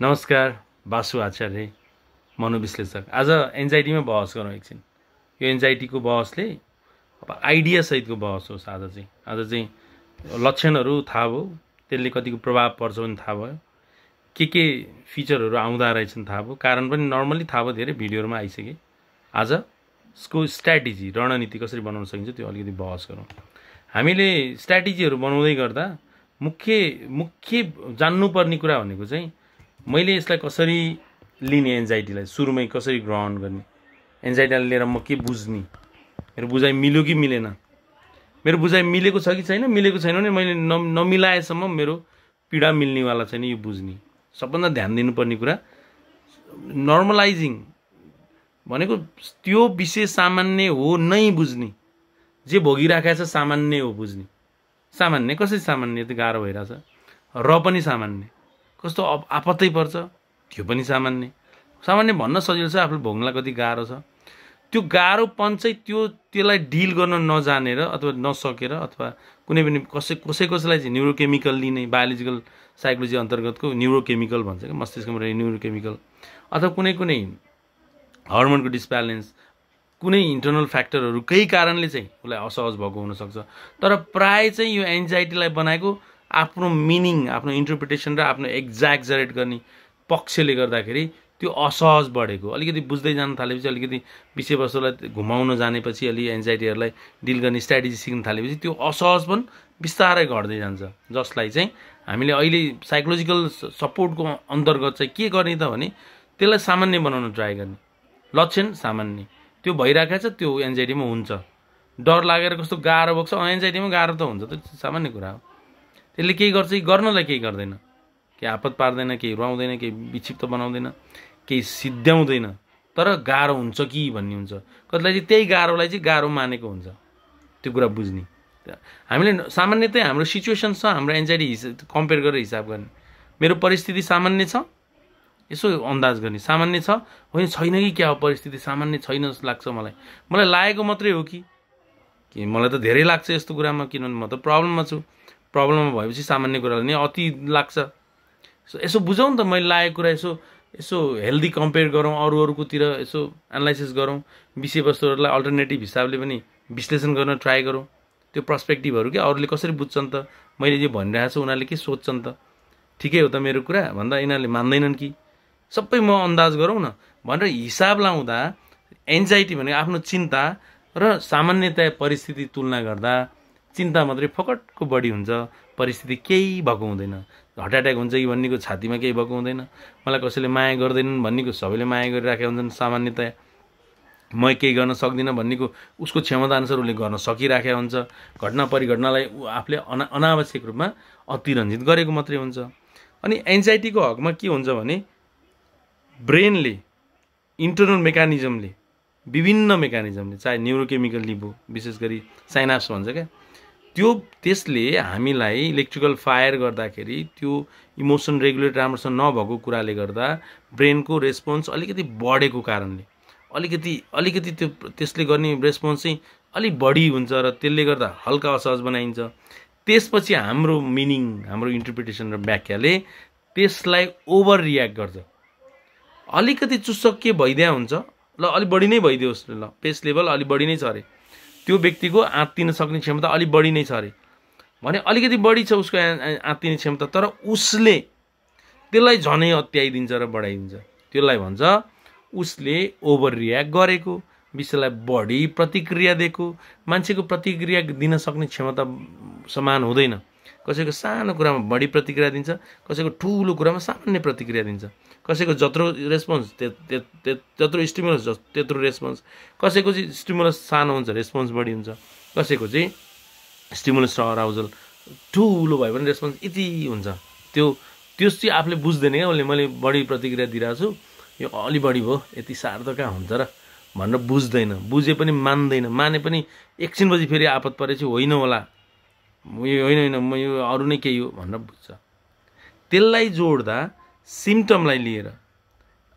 नमस्कार बासु आचार्य मनोविश्लेषक आज एन्जाइटीमै बहस गरौँ एकछिन। यो एन्जाइटीको बहसले अब आइडियासहितको बहस होस् आज चाहिँ। आज चाहिँ लक्षणहरू थाहा भयो त्यसले कतिको प्रभाव पर्छ पनि थाहा भयो। के के फिचरहरू आउँदा रहेछन् थाहा भयो। कारण पनि नर्मल्ली थाहा भयो धेरै भिडियोहरूमा आइसके। आज यसको स्ट्राटेजी रणनीति कसरी बनाउन सकिन्छ त्यो अलिकति बहस गरौँ। हामीले स्ट्राटेजीहरू बनाउँदै गर्दा मुख्य मुख्य जान्नुपर्ने कुरा भनेको चाहिँ मैले यसलाई कसरी लिने एन्जाइटीलाई सुरुमै कसरी ग्रहण गर्ने? एन्जाइटीलाई लिएर म के बुझ्ने? मेरो बुझाइ मिल्यो कि मिलेन? मेरो बुझाइ मिलेको छ कि छैन? मिलेको छैन भने मैले न नमिलाएसम्म मेरो पीडा मिल्नेवाला छैन यो बुझ्ने। सबभन्दा ध्यान दिनुपर्ने कुरा नर्मलाइजिङ भनेको त्यो विषय सामान्य हो नै बुझ्ने। जे भोगिराखेको छ सामान्य हो बुझ्ने। सामान्य कसरी सामान्य? त्यो गाह्रो भइरहेछ। र पनि सामान्य। कस्तो आपत्तै पर्छ। त्यो पनि सामान्य। सामान्य भन्न सजिलो छ आफूले भोग्नलाई कति गाह्रो छ। त्यो गाह्रोपन चाहिँ त्यो त्यसलाई डिल गर्न नजानेर अथवा नसकेर अथवा कुनै पनि कसै कसै कसैलाई चाहिँ न्युरोकेमिकल लिने बायोलोजिकल साइकोलोजी अन्तर्गतको न्युरोकेमिकल भन्छ क्या मस्तिष्कमा रहेको न्युरोकेमिकल अथवा कुनै कुनै हर्मोनको डिसब्यालेन्स कुनै इन्टरनल फ्याक्टरहरू केही कारणले चाहिँ उसलाई असहज भएको हुनसक्छ। तर प्राय चाहिँ यो एन्जाइटीलाई बनाएको आफ्नो मिनिङ आफ्नो इन्टरप्रिटेसन र आफ्नो एक्ज्याक्जरेट गर्ने पक्षले गर्दाखेरि त्यो असहज बढेको। अलिकति बुझ्दै जान थालेपछि अलिकति विषयवस्तुलाई घुमाउन जानेपछि अलि एन्जाइटीहरूलाई डिल गर्ने स्ट्राटेजी सिक्न थालेपछि त्यो असहज पनि बिस्तारै घट्दै जान्छ। जसलाई चाहिँ हामीले अहिले साइकोलोजिकल सपोर्टको अन्तर्गत चाहिँ के गर्ने त भने त्यसलाई सामान्य बनाउन ट्राई गर्ने। लक्षण सामान्य। त्यो भइरहेको छ त्यो एन्जाइटीमा हुन्छ। डर लागेर कस्तो गाह्रो बोक्छ एन्जाइटीमा गाह्रो त हुन्छ त सामान्य कुरा हो। त्यसले केही गर्छ कि गर्नलाई केही गर्दैन। केही आपत पार्दैन केही रुवाउँदैन केही विक्षिप्त बनाउँदैन केही सिद्ध्याउँदैन। तर गाह्रो हुन्छ कि भन्ने हुन्छ। कतिलाई चाहिँ त्यही गाह्रोलाई चाहिँ गाह्रो मानेको हुन्छ। त्यो कुरा बुझ्ने। हामीले सामान्यतया हाम्रो सिचुएसन छ हाम्रो एन्जाइटी हिसाब कम्पेयर गरेर हिसाब गर्ने। मेरो परिस्थिति सामान्य छ? यसो अन्दाज गर्ने। सामान्य छ? होइन छैन कि क्या हो परिस्थिति? सामान्य छैन जस्तो लाग्छ मलाई। मलाई लागेको मात्रै हो कि? कि मलाई त धेरै लाग्छ यस्तो कुरामा किनभने म त प्रब्लममा छु। प्रब्लममा भएपछि सामान्य कुरालाई नै अति लाग्छ। यसो बुझौँ त मैले लागेको कुरा यसो यसो हेल्दी कम्पेयर गरौँ अरू अरूकोतिर यसो एनालाइसिस गरौँ विषयवस्तुहरूलाई अल्टरनेटिभ हिसाबले पनि विश्लेषण गर्न ट्राई गरौँ। त्यो पर्सपेक्टिभहरू क्या अरूले कसरी बुझ्छन् त? मैले जे भनिरहेको छु उनीहरूले के सोध्छन् त? ठिकै हो त मेरो कुरा? भन्दा यिनीहरूले मान्दैनन् कि? सबै म अन्दाज गरौँ न। भनेर हिसाब लाउँदा एन्जाइटी भनेको आफ्नो चिन्ता र सामान्यतया परिस्थिति तुलना गर्दा चिन्ता मात्रै फकटको बढी हुन्छ परिस्थिति केही भएको हुँदैन। हार्ट एट्याक हुन्छ कि भन्नेको छातीमा केही भएको हुँदैन। मलाई कसैले माया गर्दैनन् भन्नेको सबैले माया गरिराखेका हुन्छन् सामान्यतया। म केही गर्न सक्दिनँ भन्नेको उसको क्षमताअनुसार उसले गर्न सकिराखेका हुन्छ। घटना परिघटनालाई आफूले अना अनावश्यक रूपमा अतिरञ्जित गरेको मात्रै हुन्छ। अनि एन्जाइटीको हकमा के हुन्छ भने ब्रेनले इन्टरनल मेकानिजमले विभिन्न मेकानिजमले चाहे न्युरोकेमिकल लिभो विशेष गरी साइनाप्स भन्छ क्या त्यो त्यसले हामीलाई इलेक्ट्रिकल फायर गर्दाखेरि त्यो इमोसन रेगुलेट राम्रोसँग नभएको कुराले गर्दा ब्रेनको रेस्पोन्स अलिकति बढेको कारणले अलिकति अलिकति त्यो त्यसले गर्ने रेस्पोन्स चाहिँ अलिक बढी हुन्छ र त्यसले गर्दा हल्का असहज बनाइन्छ। त्यसपछि हाम्रो मिनिङ हाम्रो इन्टरप्रिटेसन र व्याख्याले त्यसलाई ओभर रियाक्ट गर्छ। अलिकति चुसक के भइदिया हुन्छ। ल अलिक बढी नै भइदियोस्। ल पेस लेभल अलिक बढी नै छ अरे। त्यो व्यक्तिको आत्तिन सक्ने क्षमता अलिक बढी नै छ अरे। भने अलिकति बढी छ उसको आत्तिने क्षमता तर उसले त्यसलाई झनै अत्याइदिन्छ र बढाइदिन्छ। त्यसलाई भन्छ उसले ओभर रियाक्ट गरेको विषयलाई बढी प्रतिक्रिया दिएको मान्छेको प्रतिक्रिया दिन सक्ने क्षमता समान हुँदैन। कसैको सानो कुरामा बढी प्रतिक्रिया दिन्छ कसैको ठुलो कुरामा सामान्य प्रतिक्रिया दिन्छ। कसैको जत्रो रेस्पोन्स त्यत्रो स्टिमुलस त्यत्रो रेस्पोन्स कसैको चाहिँ स्टिमुलस सानो हुन्छ रेस्पोन्स बढी हुन्छ। कसैको चाहिँ स्टिमुलस र अराउजल ठुलो भयो भने रेस्पोन्स यति हुन्छ। त्यो त्यो चाहिँ आफूले बुझ्दैन क्या उसले। मैले बढी प्रतिक्रिया दिइरहेको छु। यो अलि बढी भयो यति साह्रो त कहाँ हुन्छ र? भनेर बुझ्दैन। बुझे पनि मान्दैन। माने पनि एकछिनपछि फेरि आपत परेपछि होइन होला। यो होइन होइन म यो अरू नै केही हो भनेर बुझ्छ। त्यसलाई जोड्दा सिम्टमलाई लिएर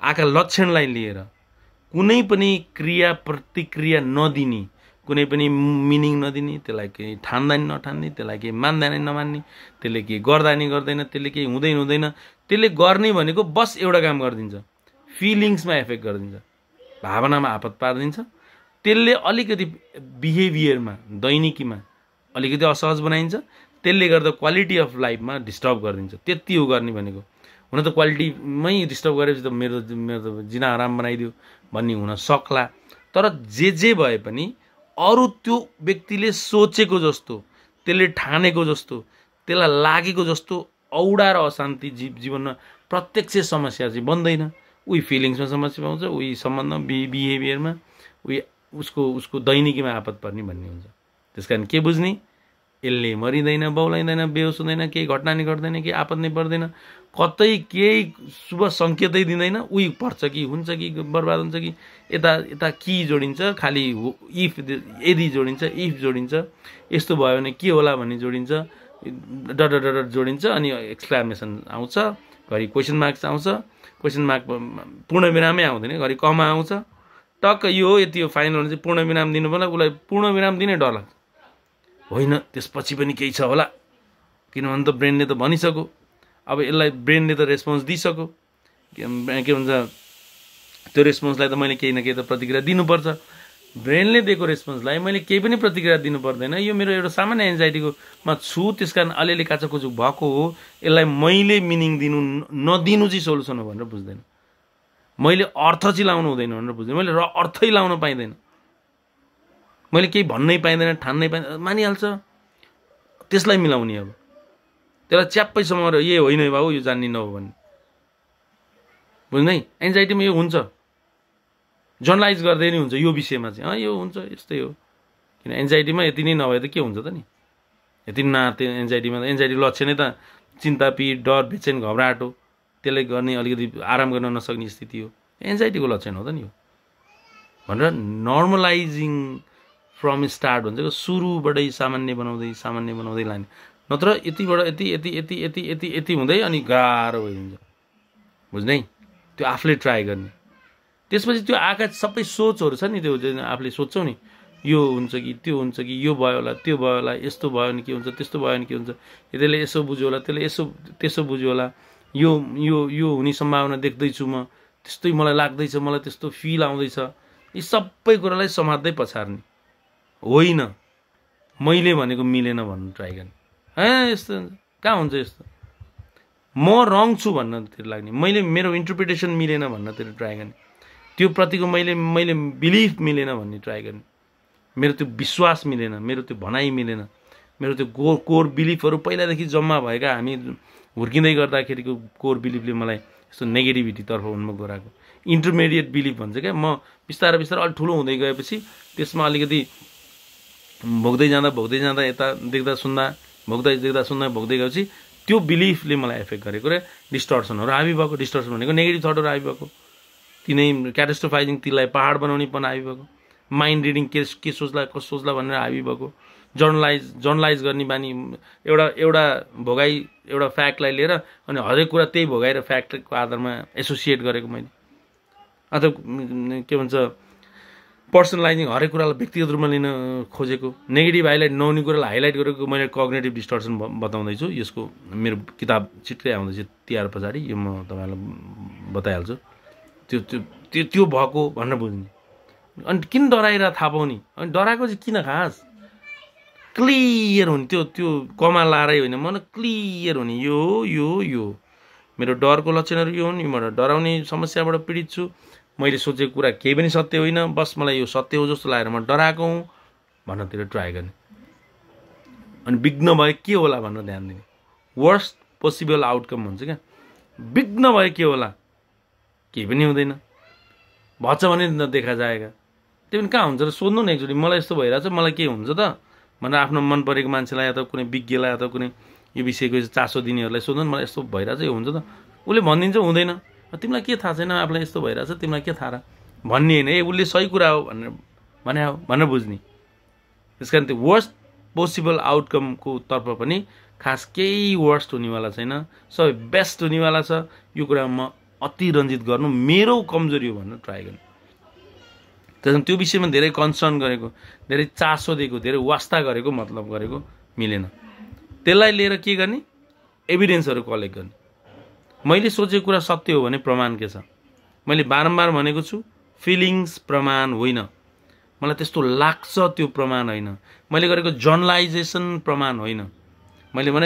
आएका लक्षणलाई लिएर कुनै पनि क्रिया प्रतिक्रिया नदिने कुनै पनि मिनिङ नदिने त्यसलाई केही ठान्दा नि नठान्ने त्यसलाई केही मान्दा नि नमान्ने त्यसले केही गर्दा नि गर्दैन त्यसले केही हुँदैन हुँदैन त्यसले गर्ने भनेको बस एउटा काम गरिदिन्छ। फिलिङ्समा एफेक्ट गरिदिन्छ। भावनामा आपत पारिदिन्छ। त्यसले अलिकति बिहेभियरमा दैनिकीमा अलिकति असहज बनाइन्छ। त्यसले गर्दा क्वालिटी अफ लाइफमा डिस्टर्ब गरिदिन्छ। त्यति हो गर्ने भनेको। हुन त क्वालिटीमै डिस्टर्ब गरेपछि त मेरो मेरो त जिना आराम बनाइदियो भन्ने हुन सक्ला। तर जे जे भए पनि अरू त्यो व्यक्तिले सोचेको जस्तो त्यसले ठानेको जस्तो त्यसलाई लागेको जस्तो औडा र अशान्ति जीव जीवनमा प्रत्यक्ष समस्या चाहिँ बन्दैन। उही फिलिङ्समा समस्या पाउँछ उही सम्बन्धमा बि बिहेभियरमा उही उसको उसको दैनिकीमा आपत पर्ने भन्ने हुन्छ। त्यस कारण के बुझ्ने? यसले मरिँदैन बौलाइँदैन बेहोस हुँदैन केही घटना नि घट्दैन केही आपत नै पर्दैन कतै केही शुभ सङ्केतै दिँदैन उही पर्छ कि हुन्छ कि बर्बाद हुन्छ कि यता यता कि जोडिन्छ खालि इफ यदि जोडिन्छ इफ जोडिन्छ यस्तो भयो भने के होला भन्ने जोडिन्छ डट डट जोडिन्छ अनि एक्सप्लामेसन आउँछ घरि क्वेसन मार्क्स आउँछ क्वेसन मार्क पूर्ण विरामै आउँदैन घरि कमा आउँछ टक्क यो यति हो फाइनल चाहिँ पूर्ण विराम दिनु पर्ला उसलाई पूर्ण विराम दिनै डर लाग्छ। होइन त्यसपछि पनि केही छ होला। किनभने त ब्रेनले त भनिसक्यो। अब यसलाई ब्रेनले त रेस्पोन्स दिइसक्यो। के भन्छ त्यो रेस्पोन्सलाई त मैले केही न केही त प्रतिक्रिया दिनुपर्छ। ब्रेनले दिएको रेस्पोन्सलाई मैले केही पनि प्रतिक्रिया दिनु पर्दैन यो मेरो एउटा सामान्य एन्जाइटीकोमा छु। त्यस कारण अलिअलि काचाकुचुक भएको हो। यसलाई मैले मिनिङ दिनु नदिनु चाहिँ सोल्युसन हो भनेर बुझ्दैन। मैले अर्थ चाहिँ लाउनु हुँदैन भनेर बुझ्दैन। मैले र अर्थै लाउनु पाइँदैन। मैले केही भन्नै पाइँदैन ठान्नै पाइँदैन मानिहाल्छ। त्यसलाई मिलाउने अब। त्यसलाई च्याप्पै समाएर ए होइन बाबु यो जान्ने नहो भने बुझ्नु है एन्जाइटीमा यो हुन्छ। जर्नलाइज गर्दै नै हुन्छ यो विषयमा चाहिँ। अँ यो हुन्छ यस्तै हो। किन एन्जाइटीमा यति नै नभए त के हुन्छ त नि? यति न त्यो एन्जाइटीमा त एन्जाइटी लक्षणै त चिन्ता पिर डर बेचेन घबराहट हो। त्यसले गर्ने अलिकति आराम गर्न नसक्ने स्थिति हो। एन्जाइटीको लक्षण हो त नि हो। भनेर नर्मलाइजिङ फ्रम स्टार्ट भन्छ सुरुबाटै सामान्य बनाउँदै सामान्य बनाउँदै लाने नत्र यतिबाट यति यति यति यति यति यति हुँदै अनि गाह्रो भइदिन्छ। बुझ्ने? त्यो आफूले ट्राई गर्ने। त्यसपछि त्यो आएका सबै सोचहरू छ नि त्यो आफूले सोध्छौ नि। यो हुन्छ कि त्यो हुन्छ कि यो भयो होला त्यो भयो होला यस्तो भयो भने के हुन्छ त्यस्तो भयो भने के हुन्छ। त्यसले यसो बुझ्यो होला त्यसले यसो त्यसो बुझ्यो होला। यो यो यो हुने सम्भावना देख्दैछु म। त्यस्तै मलाई लाग्दैछ मलाई त्यस्तो फिल आउँदैछ। यी सबै कुरालाई समात्दै पछार्ने। होइन। मैले भनेको मिलेन भन्नु ट्राई गर्ने। ए यस्तो कहाँ हुन्छ यस्तो? म रङ छु भन्नतिर लाग्ने। मैले मेरो इन्टरप्रिटेसन मिलेन भन्नतिर ट्राई गर्ने। त्यो प्रतिको मैले मैले बिलिफ मिलेन भन्ने ट्राई गर्ने। मेरो त्यो विश्वास मिलेन मेरो त्यो भनाइ मिलेन। मेरो त्यो कोर कोर बिलिफहरू पहिलादेखि जम्मा भएका हामी हुर्किँदै गर्दाखेरिको कोर बिलिफले मलाई यस्तो नेगेटिभिटीतर्फ उन्मुख गराएको। इन्टरमिडिएट बिलिफ भन्छ क्या। म बिस्तारै बिस्तारै अलिक ठुलो हुँदै गएपछि त्यसमा अलिकति भोग्दै जाँदा भोग्दै जाँदा यता देख्दा सुन्दा भोग्दै देख्दा सुन्दा भोग्दै गएपछि त्यो बिलिफले मलाई एफेक्ट गरेको र डिस्टर्सनहरू हाबी भएको डिस्टर्सन भनेको नेगेटिभ थटहरू हाबी भएको। तिनै क्याटेस्ट्रोफाइजिङ तिनलाई पहाड बनाउने पनि हाबी माइन्ड रिडिङ के के सोच्ला कस सोच्ला भनेर हाबी भएको। जर्नलाइज जर्नलाइज गर्ने बानी एउटा एउटा भोगाइ एउटा फ्याक्टलाई लिएर अनि हरेक कुरा त्यही भोगाइ र फ्याक्टको आधारमा एसोसिएट गरेको मैले। अथवा के भन्छ पर्सनलाइजिङ हरेक कुरालाई व्यक्तिगत रूपमा लिन खोजेको। नेगेटिभ हाइलाइट नहुने कुरालाई हाइलाइट गरेको मैले कग्नेटिभ डिस्टर्सन बताउँदैछु। यसको मेरो किताब छिट्टै आउँदैछ तिहार पछाडि यो म तपाईँहरूलाई बताइहाल्छु। त्यो त्यो त्यो भएको भनेर बुझ्ने। अनि किन डराएर थाहा पाउने? अनि डराएको चाहिँ किन खास? क्लियर हुने त्यो त्यो कमा लाएरै होइन। मलाई क्लियर हुने यो यो यो मेरो डरको लक्षणहरू यो हुन् यीबाट डराउने समस्याबाट पीडित छु। मैले सोचेको कुरा केही पनि सत्य होइन। बस मलाई यो सत्य हो जस्तो लागेर म डराएको हुँ भन्नतिर ट्राई गर्ने। अनि विघ्न भए के होला भनेर ध्यान दिने। वर्स्ट पोसिबल आउटकम हुन्छ क्या। विघ्न भए के होला? केही पनि हुँदैन। भन्छ भने नदेखा जाएगा। त्यो पनि कहाँ हुन्छ र सोध्नु न एकचोटि। मलाई यस्तो भइरहेछ मलाई के हुन्छ त? भनेर आफ्नो मन परेको मान्छेलाई अथवा कुनै विज्ञलाई अथवा कुनै यो विषयको चासो दिनेहरूलाई सोध्नु मलाई यस्तो भइरहेछ यो हुन्छ त? उसले भनिदिन्छ हुँदैन। तिमीलाई के थाहा छैन? आफूलाई यस्तो भइरहेछ तिमीलाई के थाहा र? भन्ने होइन। ए उसले सही कुरा हो भनेर भने हो भनेर बुझ्ने। त्यस कारण त्यो वर्स्ट पोसिबल आउटकमको तर्फ पनि खास केही वर्स्ट हुनेवाला छैन। सबै बेस्ट हुनेवाला छ। यो कुरामा म अति रञ्जित गर्नु मेरो कमजोरी हो भनेर ट्राई गर्नु। त्यसमा त्यो विषयमा धेरै कन्सर्न गरेको धेरै चासो दिएको धेरै वास्ता गरेको मतलब गरेको मिलेन। त्यसलाई लिएर के गर्ने? एभिडेन्सहरू कलेक्ट गर्ने। मैले सोचेको कुरा सत्य हो भने प्रमाण के छ? मैले बारम्बार भनेको छु फिलिङ्स प्रमाण होइन। मलाई त्यस्तो लाग्छ त्यो प्रमाण होइन। मैले गरेको जर्नलाइजेसन प्रमाण होइन। मैले भने